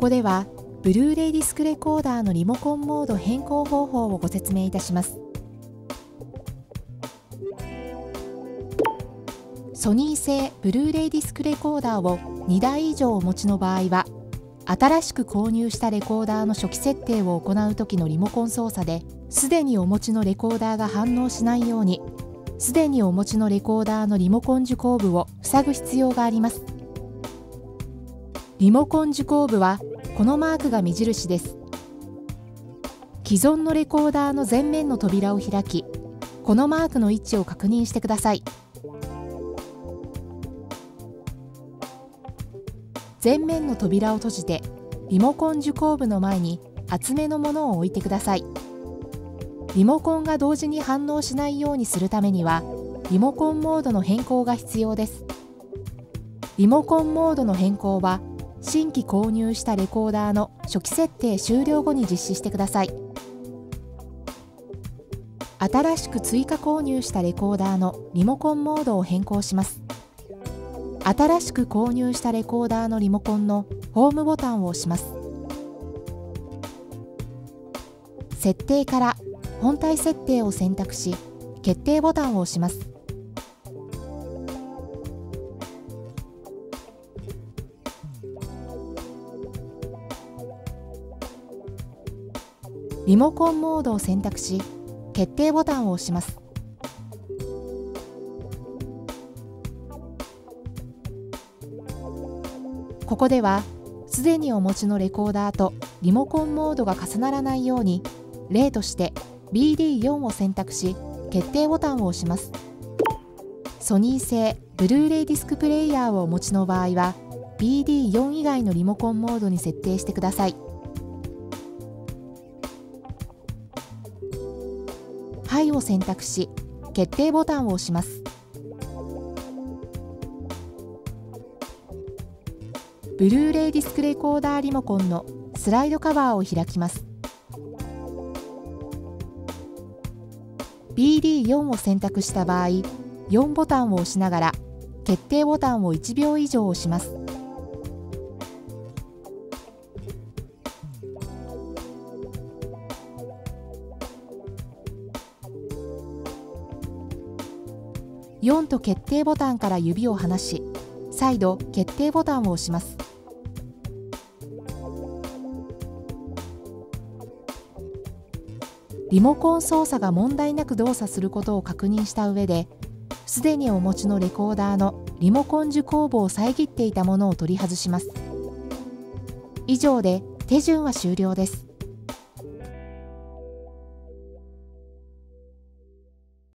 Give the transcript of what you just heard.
ここではブルーレイディスクレコーダーのリモコンモード変更方法をご説明いたします。ソニー製ブルーレイディスクレコーダーを2台以上お持ちの場合は新しく購入したレコーダーの初期設定を行う時のリモコン操作ですでにお持ちのレコーダーが反応しないようにすでにお持ちのレコーダーのリモコン受講部を塞ぐ必要があります。リモコン受講部はこのマークが目印です。既存のレコーダーの前面の扉を開きこのマークの位置を確認してください。前面の扉を閉じてリモコン受講部の前に厚めのものを置いてください。リモコンが同時に反応しないようにするためにはリモコンモードの変更が必要です。リモコンモードの変更は新規購入したレコーダーの初期設定終了後に実施してください。新しく追加購入したレコーダーのリモコンモードを変更します。新しく購入したレコーダーのリモコンのホームボタンを押します。設定から本体設定を選択し決定ボタンを押します。リモコンモードを選択し決定ボタンを押します。ここではすでにお持ちのレコーダーとリモコンモードが重ならないように例として BD4 を選択し決定ボタンを押します。ソニー製ブルーレイディスクプレイヤーをお持ちの場合は BD4 以外のリモコンモードに設定してください。いを選択し決定ボタンを押します。ブルーレイディスクレコーダーリモコンのスライドカバーを開きます。BD4 を選択した場合4ボタンを押しながら決定ボタンを1秒以上押します。4と決定ボタンから指を離し再度決定ボタンを押します。リモコン操作が問題なく動作することを確認した上ですでにお持ちのレコーダーのリモコン受講部を遮っていたものを取り外します。以上で手順は終了です。